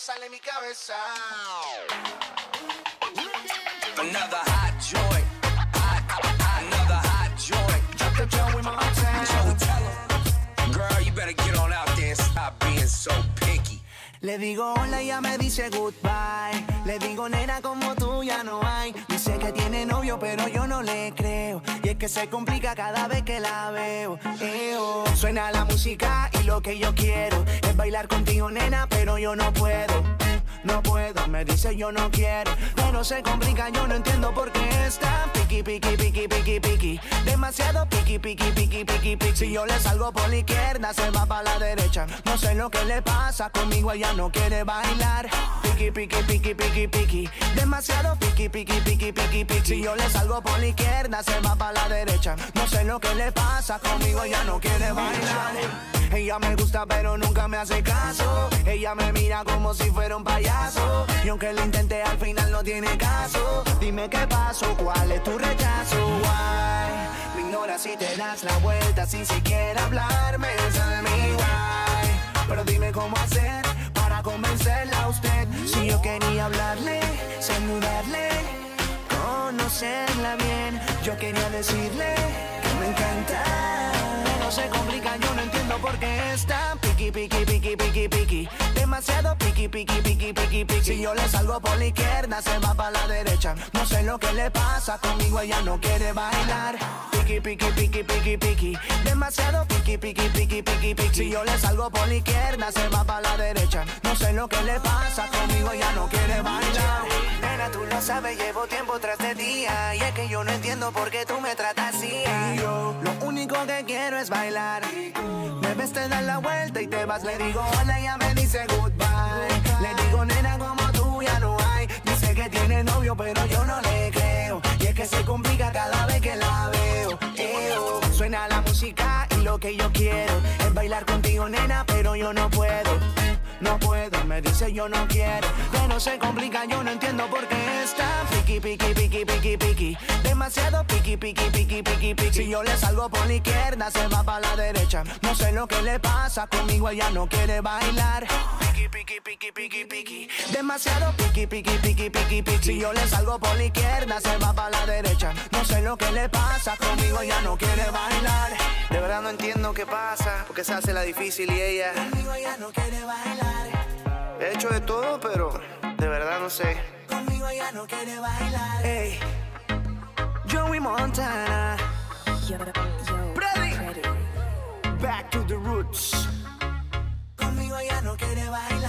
sale de mi cabeza. Another hot joint. Hot, hot, another hot joint. Drop the. Joey, tell 'em. Girl, you better get on out there and stop being so picky. Le digo hola y ella me dice goodbye. Le digo nena como tú ya no hay. Dice que tiene novio pero yo no le creo. Y es que se complica cada vez que la veo. Eo. Suena la música y lo que yo quiero es bailar contigo nena pero yo no puedo. No puedo, me dice yo no quiero. Pero se complica, yo no entiendo por qué está piqui, piqui, piqui, piqui, piqui. Demasiado piqui, piqui, piqui, piqui, piqui. Si yo le salgo por la izquierda, se va para la derecha. No sé lo que le pasa, conmigo ella no quiere bailar. Piqui, piqui, piqui, piqui, piqui. Demasiado piqui, piqui, piqui, piqui, piqui. Si yo le salgo por la izquierda, se va para la derecha. No sé lo que le pasa, conmigo ella no quiere bailar. Ella me gusta pero nunca me hace caso Ella me mira como si fuera un payaso. Y aunque lo intenté al final no tiene caso. Dime qué pasó, cuál es tu rechazo. Why Me ignoras si te das la vuelta sin siquiera hablarme Esa mi why Pero dime cómo hacer para convencerla a usted. Si yo quería hablarle, saludarle Conocerla bien. Yo quería decirle que me encanta. No se complica, yo no entiendo por qué está piqui, piqui, piqui, piqui, piqui. Piqui, piqui, piqui, piqui, piqui. Si yo le salgo por la izquierda, se va para la derecha. No sé lo que le pasa, conmigo ella no quiere bailar. Piqui, piqui, piqui, piqui, piqui. Demasiado piqui, piqui, piqui, piqui, piqui. Si yo le salgo por la izquierda, se va para la derecha. No sé lo que le pasa, conmigo ella no quiere bailar. Nena, tú lo sabes, llevo tiempo tras de día. Y es que yo no entiendo por qué tú me tratas así. Yo, lo único que quiero es bailar. Me te das la vuelta y te vas. Le digo hola, ella me dice goodbye. Le digo nena, como tú ya no hay. Dice que tiene novio, pero yo no le creo. Música y lo que yo quiero es bailar contigo, nena, pero yo no puedo. No puedo, me dice yo no quiero. Pero se complica, yo no entiendo por qué está piqui, piqui, piqui, piqui, piqui. Demasiado piqui, piqui, piqui, piqui, piqui. Si yo le salgo por la izquierda, se va para la derecha. No sé lo que le pasa, conmigo ella no quiere bailar piqui, piqui, piqui, piqui, piqui. Demasiado piqui, piqui, piqui, piqui, piqui. Si yo le salgo por la izquierda, se va para la derecha. No sé lo que le pasa, conmigo ya no quiere bailar. De verdad no entiendo qué pasa, porque se hace la difícil y ella. Conmigo ya no quiere bailar. He hecho de todo, pero de verdad no sé. Conmigo ya no quiere bailar. Ey, Joey Montana. Yo, yo, Freddy. Freddy. Back to the roots. ロケでは